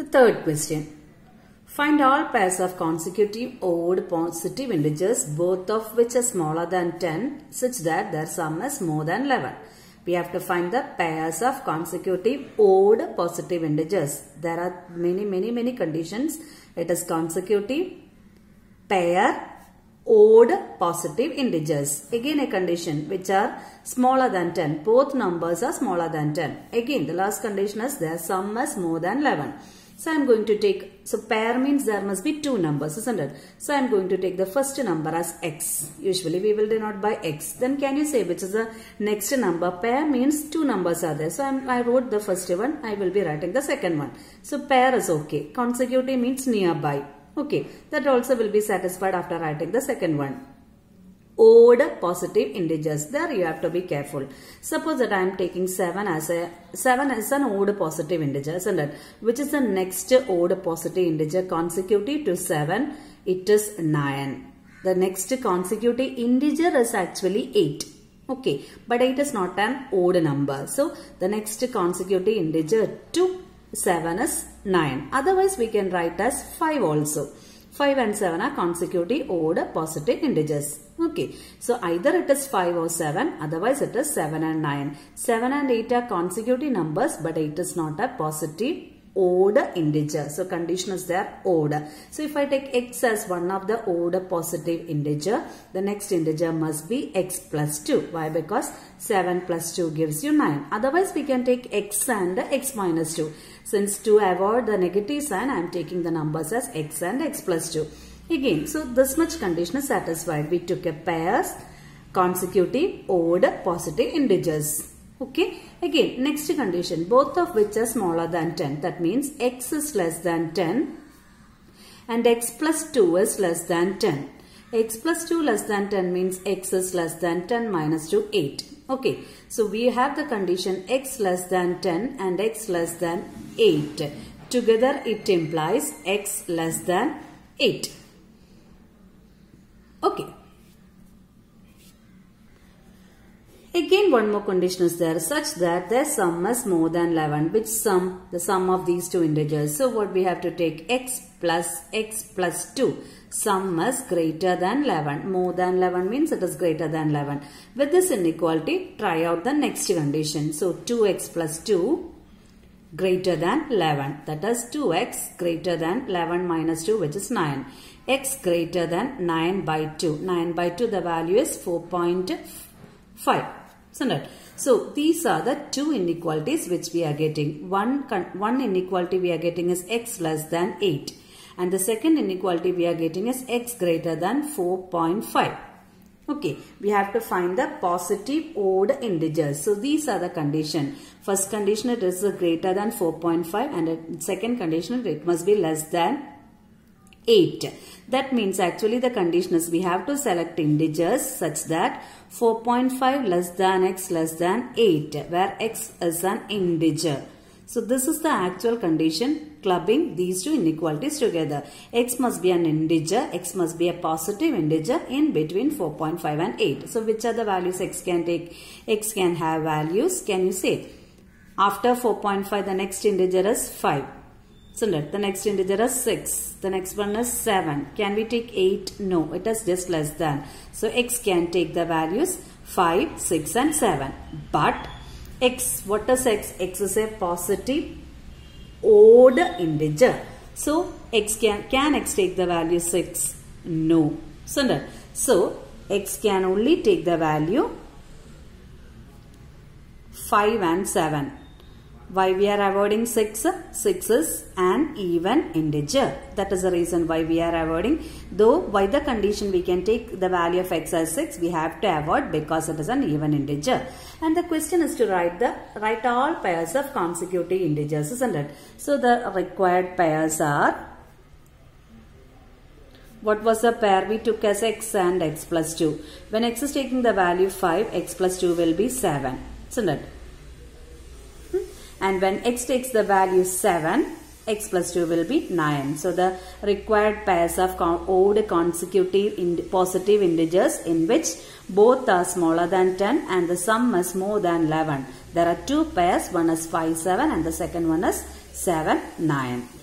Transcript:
The third question. Find all pairs of consecutive odd positive integers both of which are smaller than 10 such that their sum is more than 11. We have to find the pairs of consecutive odd positive integers. There are many many many conditions. It is consecutive, pair, odd positive integers. Again a condition which are smaller than 10. Both numbers are smaller than 10. Again the last condition is their sum is more than 11. So I am going to take, so pair means there must be two numbers, isn't it? So I am going to take the first number as x. Usually we will denote by x. Then can you say which is the next number? Pair means two numbers are there. So I'm, I wrote the first one, I will be writing the second one. So pair is okay. Consecutive means nearby. Okay, that also will be satisfied after writing the second one odd positive integers. There you have to be careful. Suppose that I am taking 7 as a 7 as an odd positive integer, isn't it? Which is the next odd positive integer consecutive to 7? It is 9. The next consecutive integer is actually 8. Okay, but 8 is not an odd number. So the next consecutive integer to 7 is 9. Otherwise we can write as 5 also. 5 and 7 are consecutive odd positive integers. Okay, so either it is 5 or 7, otherwise it is 7 and 9. 7 and 8 are consecutive numbers, but 8 is not a positive odd integer. So condition is there odd. So if I take x as one of the odd positive integer, the next integer must be x plus 2. Why? Because 7 plus 2 gives you 9. Otherwise we can take x and x minus 2. Since to avoid the negative sign, I am taking the numbers as x and x plus 2. Again, so this much condition is satisfied. We took a pairs, consecutive, odd, positive integers. Okay. Again, next condition, both of which are smaller than 10. That means x is less than 10 and x plus 2 is less than 10. x plus 2 less than 10 means x is less than 10 minus 2, 8. Okay. So, we have the condition x less than 10 and x less than 8. Together, it implies x less than 8. Okay. Again one more condition is there such that their sum is more than 11. Which sum? The sum of these two integers. So what we have to take x plus x plus 2. Sum is greater than 11. More than 11 means it is greater than 11. With this inequality, try out the next condition. So 2x plus 2 greater than 11. That is 2x greater than 11 minus 2 which is 9. x greater than 9 by 2. 9 by 2 the value is 4.5. Isn't it? So these are the two inequalities which we are getting. One, one inequality we are getting is x less than 8. And the second inequality we are getting is x greater than 4.5. Okay, we have to find the positive odd integers. So these are the condition. First condition it is greater than 4.5 and second condition it must be less than 8. That means actually the condition is we have to select integers such that 4.5 less than x less than 8 where x is an integer. So this is the actual condition clubbing these two inequalities together. x must be an integer, x must be a positive integer in between 4.5 and 8. So which are the values x can take? x can have values, can you say? After 4.5 the next integer is 5. So let the next integer is 6. The next one is 7. Can we take 8? No, it is just less than. So x can take the values 5, 6 and 7. But x, what is x? x is a positive odd integer. So x can, can x take the value 6? No. So, so x can only take the value 5 and 7. Why we are avoiding 6? 6 is an even integer. That is the reason why we are avoiding. Though by the condition we can take the value of x as 6, we have to avoid because it is an even integer. And the question is to write the write all pairs of consecutive integers, isn't it? So the required pairs are what was the pair we took as x and x plus 2? When x is taking the value 5, x plus 2 will be 7, isn't it? And when x takes the value 7 x plus 2 will be 9 so the required pairs of odd consecutive positive integers in which both are smaller than 10 and the sum is more than 11 there are two pairs one is 5 7 and the second one is 7 9